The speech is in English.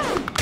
Ah!